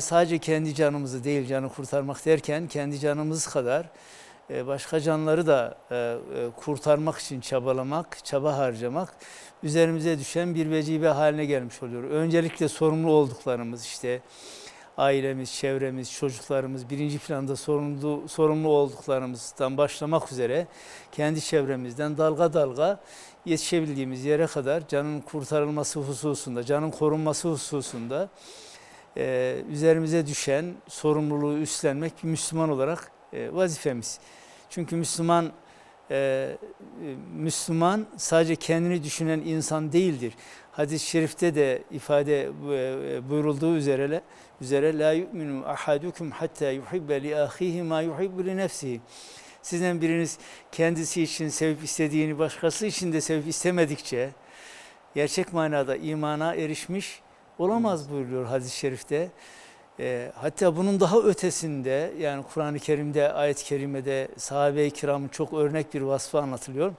Sadece kendi canımızı değil canı kurtarmak derken kendi canımız kadar e, başka canları da e, e, kurtarmak için çabalamak, çaba harcamak üzerimize düşen bir vecibe haline gelmiş oluyor. Öncelikle sorumlu olduklarımız işte ailemiz, çevremiz, çocuklarımız birinci planda sorumlu, sorumlu olduklarımızdan başlamak üzere kendi çevremizden dalga dalga yetişebildiğimiz yere kadar canın kurtarılması hususunda, canın korunması hususunda e, üzerimize düşen sorumluluğu üstlenmek bir Müslüman olarak e, vazifemiz. Çünkü Müslüman e, e, Müslüman sadece kendini düşünen insan değildir. Hadis-i şerifte de ifade e, buyurulduğu üzere üzere la yu'minu ahadukum hatta yuhibbe li ahihi ma yuhibbu li nefsihi. Sizden biriniz kendisi için sevip istediğini başkası için de sevip istemedikçe gerçek manada imana erişmiş olamaz buyuruyor hadis-i şerifte. E, hatta bunun daha ötesinde yani Kur'an-ı Kerim'de ayet-i kerimede sahabe-i kiramın çok örnek bir vasfı anlatılıyor.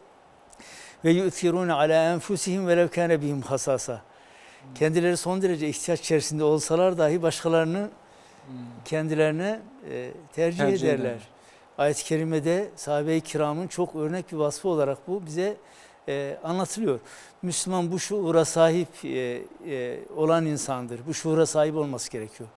Ve yu'thirune ala enfusihim ve lev kâne bihim hasasa. Kendileri son derece ihtiyaç içerisinde olsalar dahi başkalarını kendilerine e, tercih, Tercih ederler. ederler. Ayet-i kerimede sahabe-i kiramın çok örnek bir vasfı olarak bu bize e, anlatılıyor. Müslüman bu şuura sahip e, e, olan insandır. Bu şuura sahip olması gerekiyor.